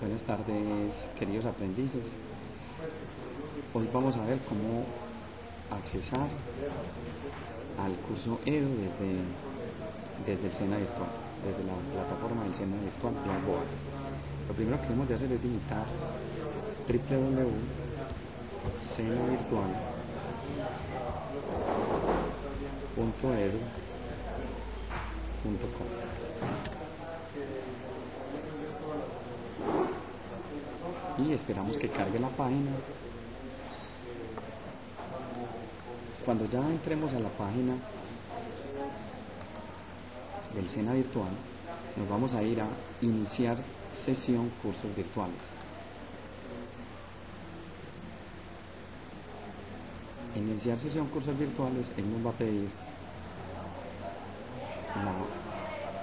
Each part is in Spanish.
Buenas tardes, queridos aprendices. Hoy vamos a ver cómo accesar al curso EDU desde, desde el SENA virtual, desde la plataforma del SENA virtual Blackboard. Lo primero que debemos de hacer es digitar www.senavirtual.edu.com y esperamos que cargue la página. Cuando ya entremos a la página del SENA virtual, nos vamos a ir a iniciar sesión cursos virtuales. Iniciar sesión cursos virtuales, él nos va a pedir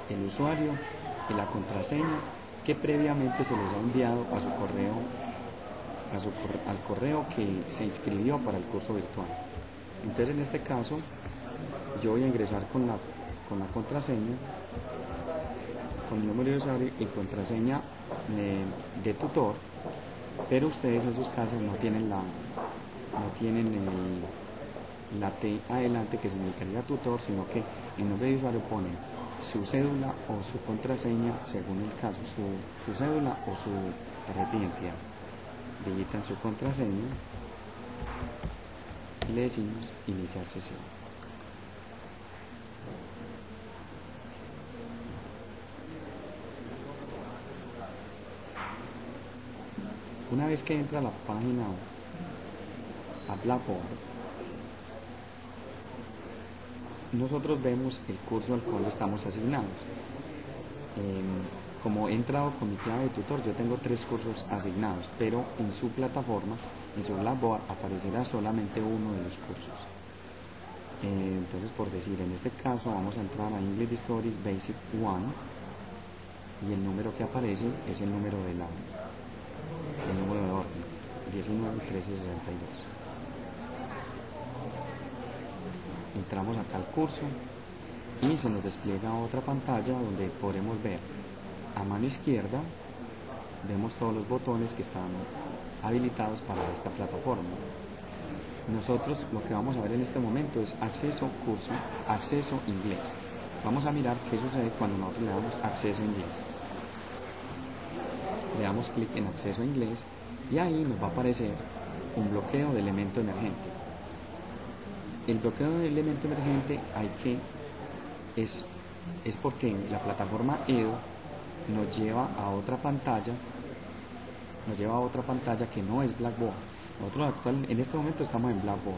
el usuario y la contraseña que previamente se les ha enviado a su correo, al correo que se inscribió para el curso virtual. Entonces en este caso yo voy a ingresar con la, con la contraseña, con el número de usuario y contraseña de, tutor, pero ustedes en sus casas no tienen la, no tienen la T adelante que significaría tutor, sino que en nombre de usuario ponen su cédula o su contraseña según el caso, su, cédula o su tarjeta de identidad. Digitan su contraseña y le decimos iniciar sesión. Una vez que entra a la página a Blackboard, nosotros vemos el curso al cual estamos asignados. Em, como he entrado con mi clave de tutor, yo tengo tres cursos asignados, pero en su plataforma, en su Blackboard, aparecerá solamente uno de los cursos. Eh, entonces, por decir, en este caso vamos a entrar a English Discovery Basic 1 y el número que aparece es el número de la el número de orden 19362 entramos acá al curso y se nos despliega otra pantalla donde podremos ver a mano izquierda vemos todos los botones que están habilitados para esta plataforma. Nosotros lo que vamos a ver en este momento es acceso curso acceso inglés. Vamos a mirar qué sucede cuando nosotros le damos acceso inglés. Le damos clic en acceso inglés y ahí nos va a aparecer un bloqueo de elemento emergente el bloqueo de elemento emergente hay que es, es porque la plataforma EDO nos lleva a otra pantalla nos lleva a otra pantalla que no es Blackboard. Nosotros actual, en este momento estamos en Blackboard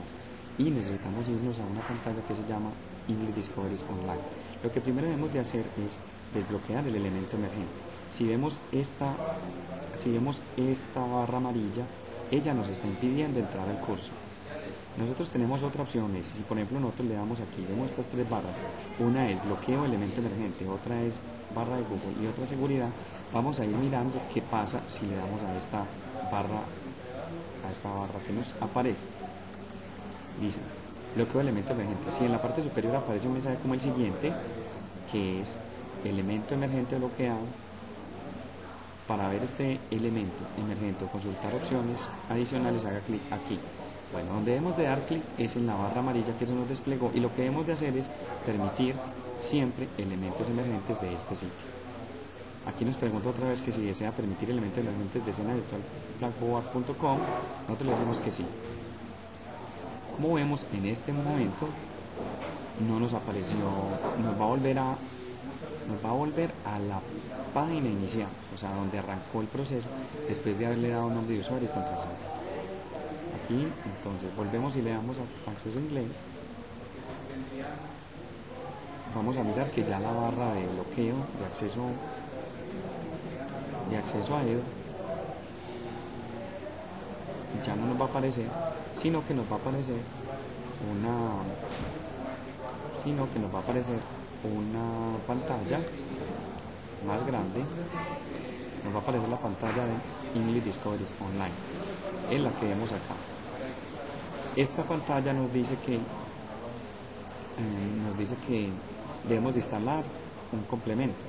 y necesitamos irnos a una pantalla que se llama English Discoveries Online. Lo que primero debemos de hacer es desbloquear el elemento emergente. Si vemos esta si vemos esta barra amarilla ella nos está impidiendo entrar al curso nosotros tenemos otra opción, si por ejemplo nosotros le damos aquí, vemos estas tres barras, una es bloqueo elemento emergente, otra es barra de Google y otra seguridad, vamos a ir mirando qué pasa si le damos a esta barra, a esta barra que nos aparece. Dice, bloqueo elemento emergente. Si en la parte superior aparece un mensaje como el siguiente, que es elemento emergente bloqueado, para ver este elemento emergente o consultar opciones adicionales haga clic aquí. Bueno, donde debemos de dar clic es en la barra amarilla que se nos desplegó y lo que debemos de hacer es permitir siempre elementos emergentes de este sitio. Aquí nos pregunta otra vez que si desea permitir elementos emergentes de escena virtual blackboard.com, nosotros le decimos que sí. Como vemos en este momento no nos apareció, nos va a volver a nos va a volver a la página inicial, o sea, donde arrancó el proceso después de haberle dado nombre de usuario y contraseña entonces volvemos y le damos a acceso inglés. Vamos a mirar que ya la barra de bloqueo de acceso de acceso a EDO ya no nos va a aparecer, sino que nos va a aparecer una sino que nos va a aparecer una pantalla más grande nos va a aparecer la pantalla de English Discoveries Online es la que vemos acá esta pantalla nos dice que eh, nos dice que debemos de instalar un complemento.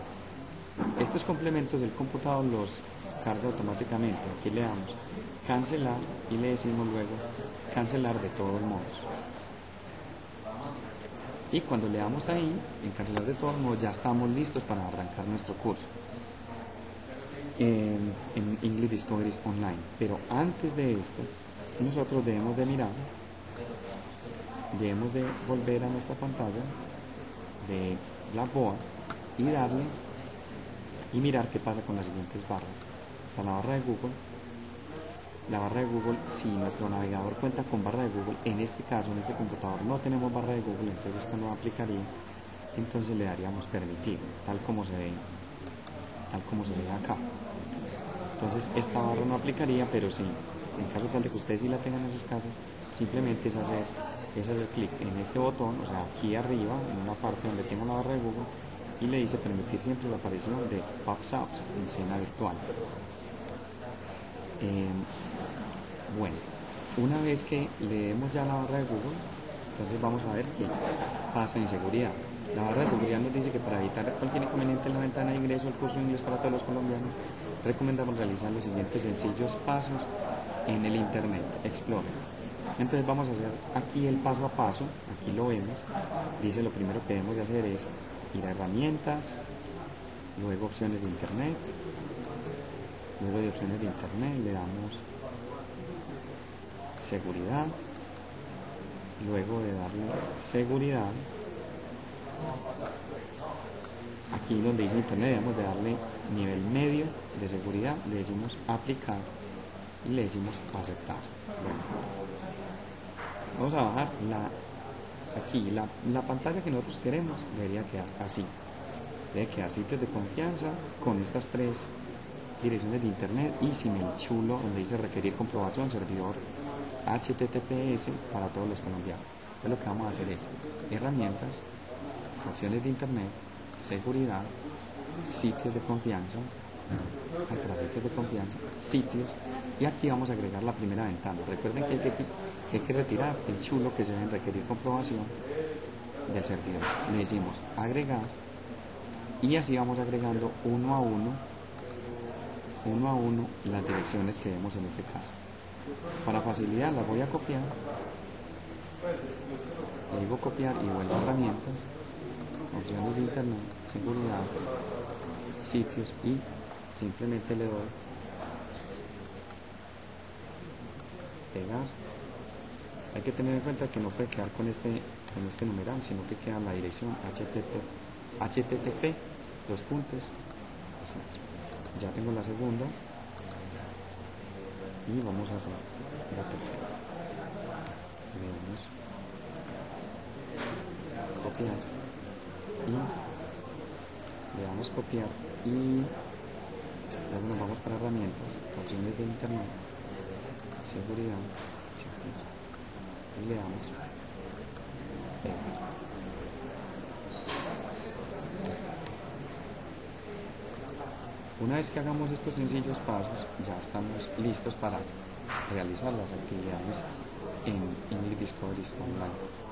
Estos complementos del computador los descarga automáticamente. Aquí le damos cancelar y le decimos luego cancelar de todos modos. Y cuando le damos ahí, en cancelar de todos modos, ya estamos listos para arrancar nuestro curso en English Discoveries Online. Pero antes de esto, nosotros debemos de mirar, debemos de volver a nuestra pantalla de Blackboard y darle y mirar qué pasa con las siguientes barras. Está la barra de Google. La barra de Google, si nuestro navegador cuenta con barra de Google, en este caso, en este computador no tenemos barra de Google, entonces esta no aplicaría, entonces le daríamos permitir, tal como se ve, tal como se ve acá. Entonces esta barra no aplicaría, pero sí, en caso tal de que ustedes sí la tengan en sus casas, simplemente es hacer, es hacer clic en este botón, o sea, aquí arriba, en una parte donde tengo la barra de Google, y le dice permitir siempre la aparición de pop-ups en escena virtual. Eh, bueno, una vez que leemos ya la barra de Google, entonces vamos a ver qué pasa en seguridad. La barra de seguridad nos dice que para evitar cualquier inconveniente en la ventana de ingreso al curso de inglés para todos los colombianos, recomendamos realizar los siguientes sencillos pasos en el Internet. Explorer. Entonces vamos a hacer aquí el paso a paso, aquí lo vemos, dice lo primero que debemos de hacer es ir a herramientas, luego opciones de internet, luego de opciones de internet le damos seguridad, luego de darle seguridad, aquí donde dice internet debemos de darle nivel medio de seguridad, le decimos aplicar y le decimos aceptar. vamos a bajar la aquí la, la, pantalla que nosotros queremos debería quedar así debe quedar sitios de confianza con estas tres direcciones de internet y sin el chulo donde dice requerir comprobación servidor HTTPS para todos los colombianos entonces lo que vamos a hacer es herramientas opciones de internet seguridad sitios de confianza sitios de confianza sitios y aquí vamos a agregar la primera ventana recuerden que hay que que hay que retirar el chulo que se deben requerir comprobación del servidor. Le decimos agregar y así vamos agregando uno a uno, uno a uno las direcciones que vemos en este caso. Para facilidad las voy a copiar, le digo copiar y vuelvo a herramientas, opciones de internet, seguridad, sitios y simplemente le doy. Pegar. Hay que tener en cuenta que no puede quedar con este, con este numeral, sino que queda la dirección http, http dos puntos, ya tengo la segunda. Y vamos a hacer la tercera. Le damos copiar. Y le damos copiar y luego nos vamos para herramientas, opciones de internet, seguridad, sitios y le damos Una vez que hagamos estos sencillos pasos, ya estamos listos para realizar las actividades en English Discoveries Online.